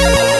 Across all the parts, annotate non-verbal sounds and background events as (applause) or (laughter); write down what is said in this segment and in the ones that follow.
You're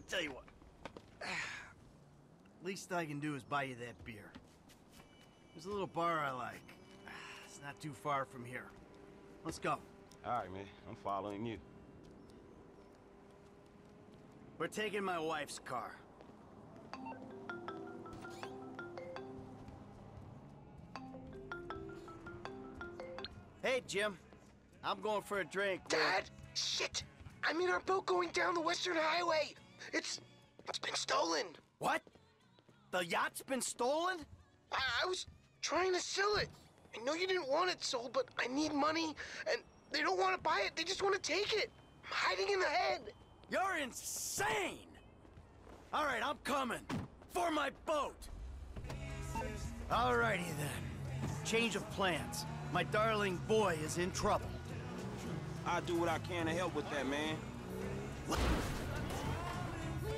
I tell you what. (sighs) Least I can do is buy you that beer. There's a little bar I like. (sighs) It's not too far from here. Let's go. All right, man. I'm following you. We're taking my wife's car. Hey, Jim. I'm going for a drink. with- Dad, shit! I'm in our boat going down the Western Highway. It's it's been stolen. What? The yacht's been stolen? I, I was trying to sell it. I know you didn't want it sold, but I need money, and they don't want to buy it. They just want to take it. I'm hiding in the head. You're insane! All right, I'm coming. For my boat. Alrighty then. Change of plans. My darling boy is in trouble. I'll do what I can to help with that, man.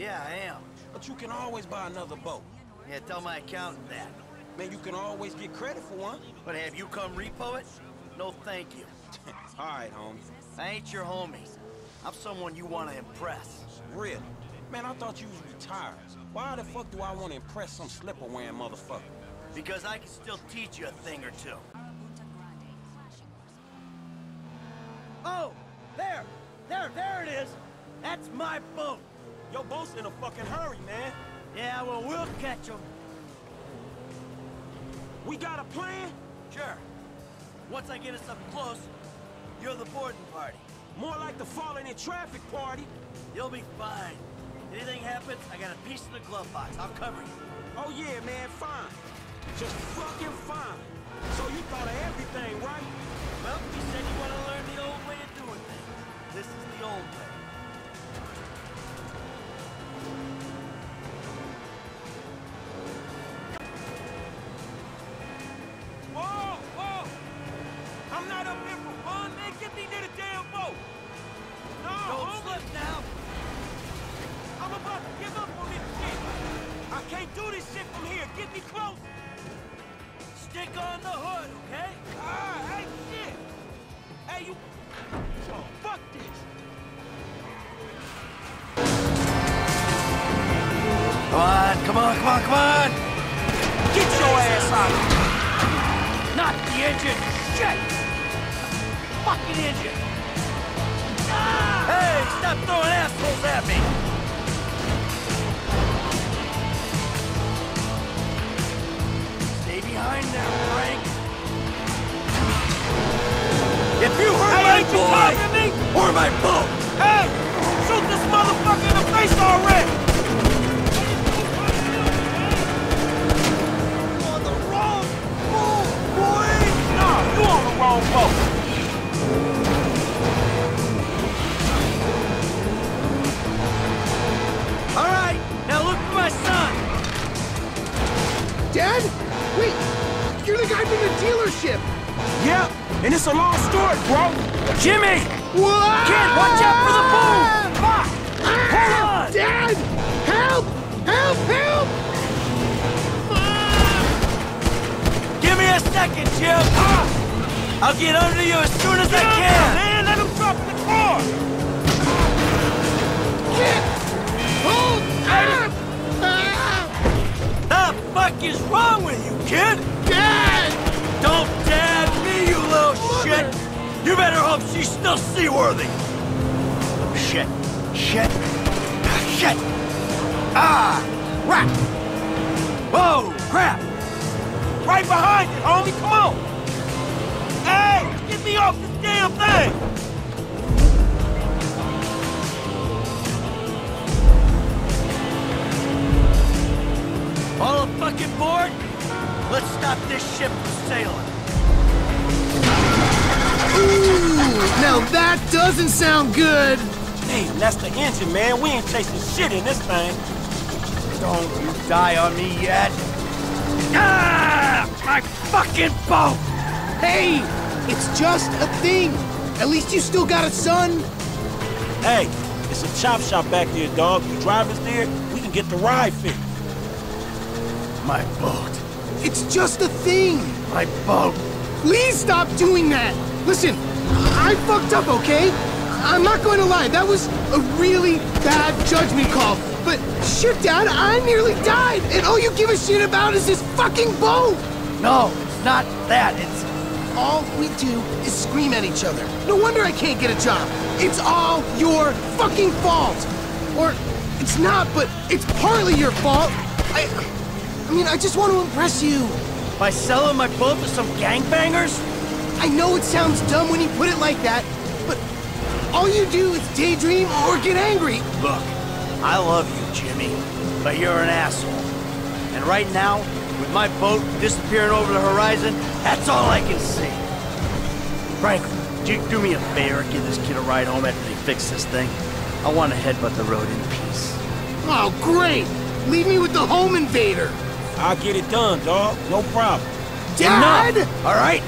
Yeah, I am. But you can always buy another boat. Yeah, tell my accountant that. Man, you can always get credit for one. But have you come repo it? No, thank you. (laughs) All right, homie. I ain't your homie. I'm someone you want to impress. Really? Man, I thought you was retired. Why the fuck do I want to impress some slipper-wearing motherfucker? Because I can still teach you a thing or two. Oh, there, there, there it is. That's my boat. Your boat's in a fucking hurry, man. Yeah, well, we'll catch him. We got a plan? Sure. Once I get us up close, you're the boarding party. More like the falling in traffic party. You'll be fine. Anything happens, I got a piece in the glove box. I'll cover you. Oh yeah, man, fine. Just fucking fine. So you thought of everything, right? Well, you said you want to learn the old way of doing things. This is the old way. Come on, come on, come on! Get your ass out. Not the engine! Shit! Fucking engine! Hey, stop throwing assholes at me! Stay behind there, Frank. If you hurt Hey, my boy or my boat, Hey, shoot this motherfucker in the face already. Wrong boat. all right, now look for my son. Dad? Wait, you're the guy from the dealership. Yep, and it's a long story, bro. Jimmy! What? Kid, watch out for the boom! Fuck! Hold on! Dad! Help! Help! Help! Give me a second, Jim! Ah! I'll get under you as soon as I can! Man, let him drop the car. Kid! Hold up! The fuck is wrong with you, kid? Dad! Don't dad me, you little shit! You better hope she's still seaworthy! Shit. Shit. Shit! Ah! Crap! Whoa! Crap! Right behind you, homie. Come on. Hey, get me off this damn thing. All fucking board? Let's stop this ship from sailing. Ooh, now that doesn't sound good. Damn, that's the engine, man. We ain't chasing shit in this thing. Don't you die on me yet. Ah! My fucking boat! Hey, it's just a thing. At least you still got a son. Hey, it's a chop shop back there, dog. The driver's there. We can get the ride fixed. My boat. It's just a thing. My boat. Please stop doing that. Listen, I fucked up, okay? I'm not going to lie, that was a really bad judgment call. But shit, Dad, I nearly died, and all you give a shit about is this fucking boat. No, it's not that. It's All we do is scream at each other. No wonder I can't get a job. It's all your fucking fault. Or it's not, but it's partly your fault. I, I mean, I just want to impress you. by selling my boat to some gangbangers? I know it sounds dumb when you put it like that, but all you do is daydream or get angry. Look, I love you, Jimmy, but you're an asshole. And right now, my boat disappearing over the horizon, that's all I can see. Franklin, would you do me a favor? Give this kid a ride home after they fix this thing. I want to headbutt the road in peace. Oh, great! Leave me with the home invader. I'll get it done, dog. No problem. Dad! Enough! All right?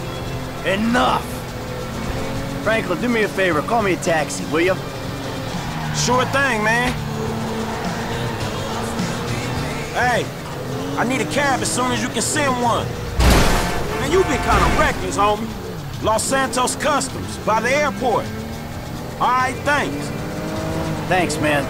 Enough! Franklin, do me a favor. Call me a taxi, will you? Sure thing, man. Hey, I need a cab as soon as you can send one. Man, you been kind of reckless, homie. Los Santos Customs, by the airport. All right, thanks. Thanks, man.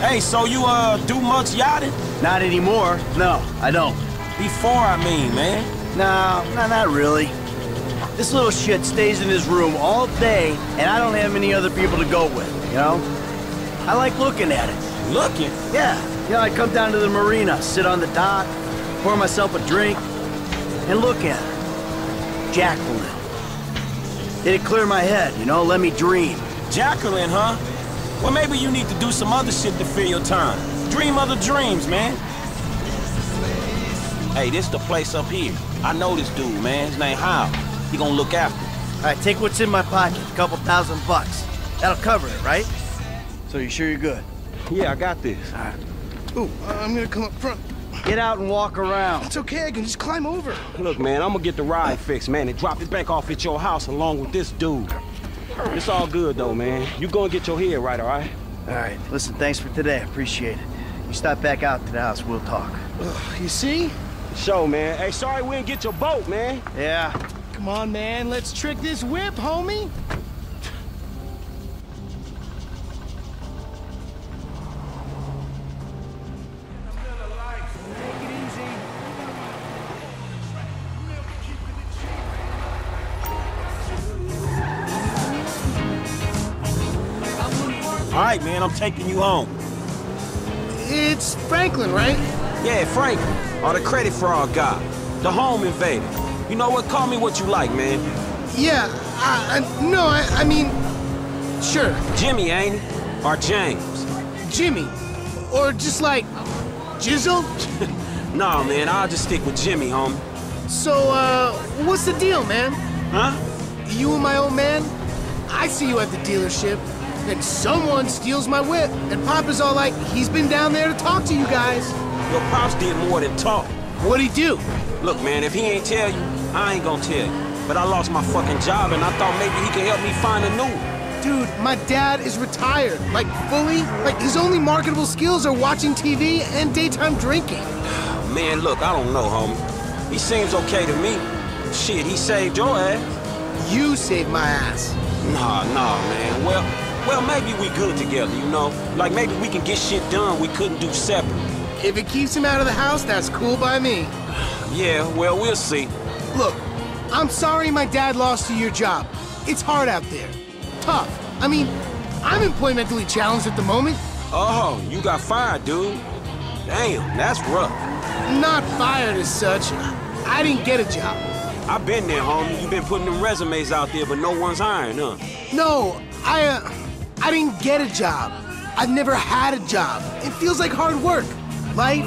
Hey, so you, uh, do much yachting? Not anymore. No, I don't. Before, I mean, man. No, no, not really. This little shit stays in his room all day, and I don't have many other people to go with, you know? I like looking at it. Looking? Yeah, you know, I come down to the marina, sit on the dock, pour myself a drink, and look at her. Jacqueline. It'd clear my head, you know, let me dream. Jacqueline, huh? Well, maybe you need to do some other shit to fill your time. Dream other dreams, man. Hey, this the place up here. I know this dude, man. His name Hal. He gonna look after me. All right, take what's in my pocket, a couple thousand bucks. That'll cover it, right? So you sure you're good? Yeah, I got this. Ooh, I'm gonna come up front. Get out and walk around. It's okay, I can just climb over. Look, man, I'm gonna get the ride fixed, man, and drop it back off at your house along with this dude. It's all good, though, man. You go and get your head right, all right? All right, listen, thanks for today. Appreciate it. You stop back out to the house, we'll talk. Ugh, you see? Show, man. Hey, sorry we didn't get your boat, man. Yeah, Come on, man, let's trick this whip, homie. All right, man, I'm taking you home. It's Franklin, right? Yeah, Franklin, or the credit fraud guy, the home invader. You know what? Call me what you like, man. Yeah, I, I, no, I, I mean, sure, Jimmy, ain't he? Or James? Jimmy. Or just like, Jizzle? (laughs) Nah, man, I'll just stick with Jimmy, homie. So, uh, what's the deal, man? Huh? You and my old man? I see you at the dealership. Then someone steals my whip, and Papa's all like, he's been down there to talk to you guys. Your pops did more than talk. What'd he do? Look, man, if he ain't tell you, I ain't gonna tell you. But I lost my fucking job, and I thought maybe he could help me find a new one. Dude, my dad is retired. Like, fully. Like, his only marketable skills are watching TV and daytime drinking. (sighs) Man, look, I don't know, homie. He seems okay to me. Shit, he saved your ass. You saved my ass. Nah, nah, man. Well, well, maybe we good together, you know? Like, maybe we can get shit done we couldn't do separate. If it keeps him out of the house, that's cool by me. (sighs) Yeah, well, we'll see. Look, I'm sorry my dad lost you your job. It's hard out there. Tough. I mean, I'm employmentally challenged at the moment. Oh, you got fired, dude. Damn, that's rough. Not fired as such. I didn't get a job. I've been there, homie. You've been putting them resumes out there, but no one's hiring, huh? No, I, uh, I didn't get a job. I've never had a job. It feels like hard work. Life,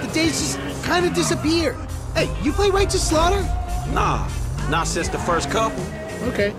the days just kind of disappear. Hey, you play Righteous Slaughter? Nah, not since the first couple. Okay.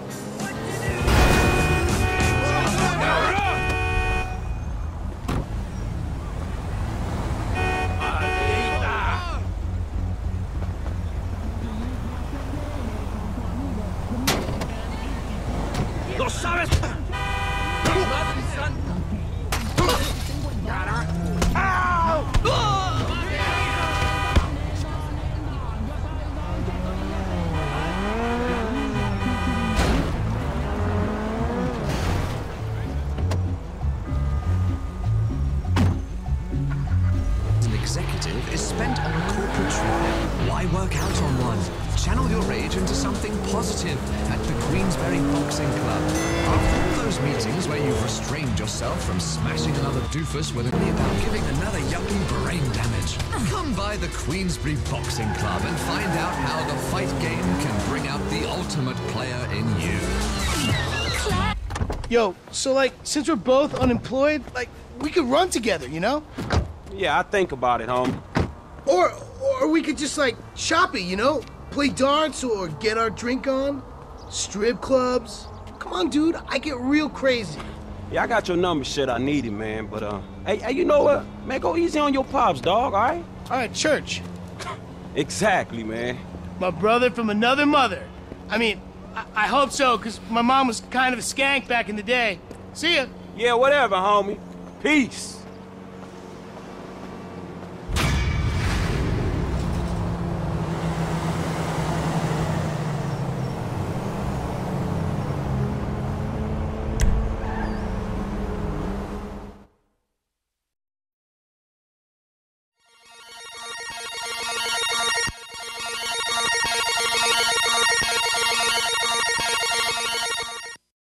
An executive is spent on a corporate trip. Why work out on one? Channel your rage into something positive at the Queensberry Boxing Club. After all those meetings where you've restrained yourself from smashing another doofus with only about giving another yuppie brain damage. Come by the Queensberry Boxing Club and find out how the fight game can bring out the ultimate player in you. Yo, so like, since we're both unemployed, like, we could run together, you know? Yeah, I think about it, homie. Or, or we could just like shop it, you know? Play darts or get our drink on. Strip clubs. Come on, dude. I get real crazy. Yeah, I got your number, shit. I need it, man. But, uh, hey, hey, you know what? Man, go easy on your pops, dog, all right? All right, church. (laughs) Exactly, man. My brother from another mother. I mean, I, I hope so, because my mom was kind of a skank back in the day. See ya. Yeah, whatever, homie. Peace.